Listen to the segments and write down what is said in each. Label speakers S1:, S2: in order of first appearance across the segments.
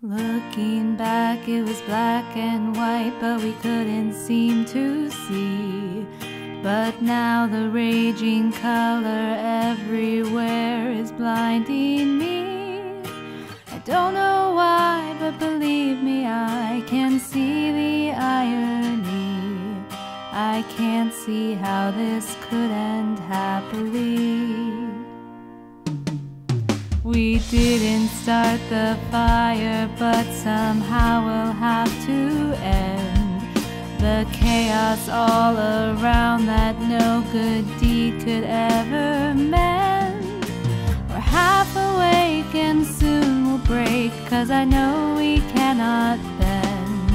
S1: Looking back, it was black and white, but we couldn't seem to see. But now the raging color everywhere is blinding me. I don't know why, but believe me, I can see the irony. I can't see how this could end happily. Didn't start the fire, but somehow we'll have to end the chaos all around that no good deed could ever mend. We're half awake and soon we'll break, cause I know we cannot bend.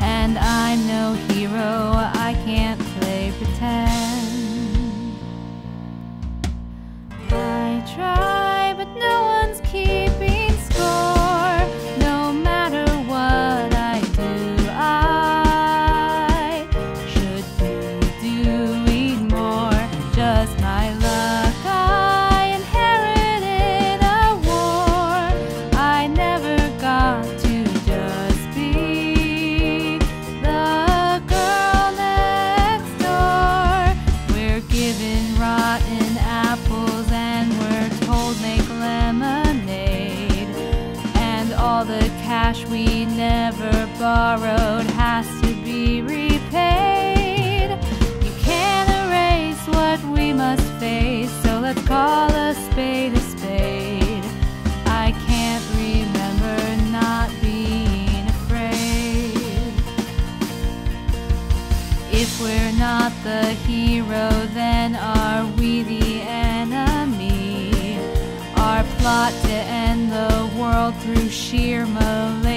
S1: And I'm no hero, all the cash we never borrowed has to be repaid. You can't erase what we must face, so let's call a spade a spade. I can't remember not being afraid. If we're not the hero, then are we the enemy? Our plot through sheer malaise